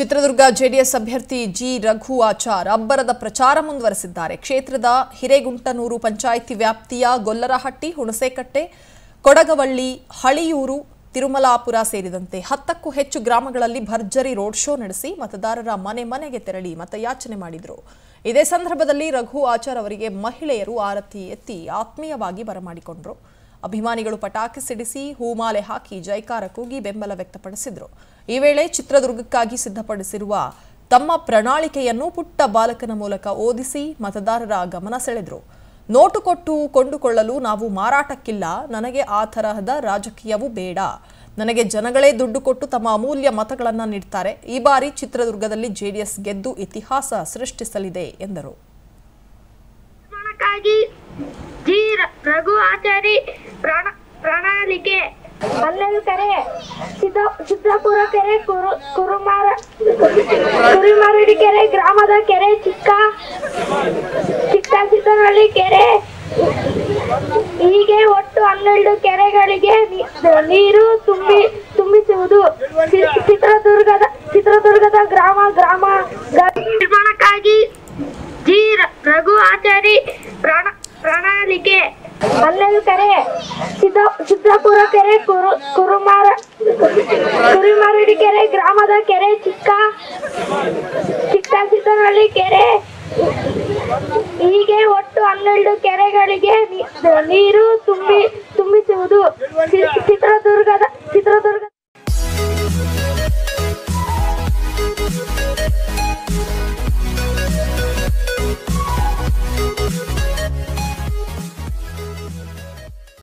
Chitradurga JDS ಅಭ್ಯರ್ಥಿ G Raghu Achar ಅಬ್ಬರದ ಪ್ರಚಾರ ಮುಂದುವರೆಸಿದ್ದಾರೆ. ಕ್ಷೇತ್ರದ ಹಿರೇಗುಂಟನೂರು ಪಂಚಾಯಿತಿ ವ್ಯಾಪ್ತಿಯ ಗೊಲ್ಲರಹಟ್ಟಿ, ಹುಣಸೇಕಟ್ಟೆ, ಕೊಡಗವಳ್ಳಿ, ಹಳಿಯೂರು, ತಿರುಮಲಾಪುರ ಸೇರಿದಂತೆ ಹತ್ತಕ್ಕೂ ಹೆಚ್ಚು ಗ್ರಾಮಗಳಲ್ಲಿ ಭರ್ಜರಿ ರೋಡ್ ಶೋ ನಡೆಸಿ ಮತದಾರರ ಮನೆ ಮನೆಗೆ ತೆರಳಿ ಮತಯಾಚನೆ ಮಾಡಿದರು. ಇದೇ ಸಂದರ್ಭದಲ್ಲಿ ರಘು ಆಚಾರ್ ಅವರಿಗೆ ಮಹಿಳೆಯರು ಆರತಿ ಎತ್ತಿ ಆತ್ಮೀಯವಾಗಿ ಬರಮಾಡಿಕೊಂಡರು. ಅಭಿಮಾನಿಗಳು ಪಟಾಕಿ ಸಿಡಿಸಿ ಹೂಮಾಲೆ ಹಾಕಿ ಜೈಕಾರ ಕೂಗಿ ಬೆಂಬಲ ವ್ಯಕ್ತಪಡಿಸಿದರು. ಈ ವೇಳೆ ಚಿತ್ರದುರ್ಗಕ್ಕಾಗಿ ಸಿದ್ಧಪಡಿಸಿರುವ ತಮ್ಮ ಪ್ರಣಾಳಿಕೆಯನ್ನು ಪುಟ್ಟ ಬಾಲಕನ ಮೂಲಕ ಓದಿಸಿ ಮತದಾರರ ಗಮನ ಸೆಳೆದರು. ನೋಟು ಕೊಟ್ಟು ಕೊಂಡುಕೊಳ್ಳಲು ನಾವು ಮಾರಾಟಕ್ಕಿಲ್ಲ, ನನಗೆ ಆ ತರಹದ ರಾಜಕೀಯವೂ ಬೇಡ. ನನಗೆ ಜನಗಳೇ ದುಡ್ಡು ಕೊಟ್ಟು ತಮ್ಮ ಅಮೂಲ್ಯ ಮತಗಳನ್ನು ನೀಡ್ತಾರೆ. ಈ ಬಾರಿ ಚಿತ್ರದುರ್ಗದಲ್ಲಿ ಜೆಡಿಎಸ್ ಗೆದ್ದು ಇತಿಹಾಸ ಸೃಷ್ಟಿಸಲಿದೆ, ಎಂದರು. ಜಿ ರಘು ಆಚಾರಿ ಪ್ರಣಾಳಿಕೆ ಹನ್ನೆರಡು ಕೆರೆ ಸಿದ್ದ ಸಿದ್ದಾಪುರ ಕೆರೆ, ಕುರು, ಕುರುಮಾರ, ಕುರಿಮಾರಡಿ ಕೆರೆ, ಗ್ರಾಮದ ಕೆರೆ, ಚಿಕ್ಕ ಚಿಕ್ಕ ಸಿದ್ದನಹಳ್ಳಿ ಕೆರೆ. ಹೀಗೆ ಒಟ್ಟು ಹನ್ನೆರಡು ಕೆರೆಗಳಿಗೆ ನೀರು ತುಂಬಿ, ತುಂಬಿಸುವುದು. ಚಿತ್ರದುರ್ಗದ ಚಿತ್ರದುರ್ಗದ ಗ್ರಾಮ ಗ್ರಾಮ. ನಿರ್ಮಾಣಕ್ಕಾಗಿ ಜಿ, ರಘು ಆಚಾರಿ, ಪ್ರಾಣ, ಪ್ರಣಾಳಿಕೆ. ಹನ್ನೆರಡು ಕೆರೆ ಸಿದ್ದಾಪುರ ಕೆರೆ, ಕುರು ಕುರುಮಾರ ಕುರಿಮಾರಡಿ ಕೆರೆ, ಗ್ರಾಮದ ಕೆರೆ, ಚಿಕ್ಕ ಚಿಕ್ಕ ಸಿದ್ದನಹಳ್ಳಿ ಕೆರೆ. ಹೀಗೆ ಒಟ್ಟು ಹನ್ನೆರಡು ಕೆರೆಗಳಿಗೆ ನೀರು ತುಂಬಿ ತುಂಬಿಸುವುದು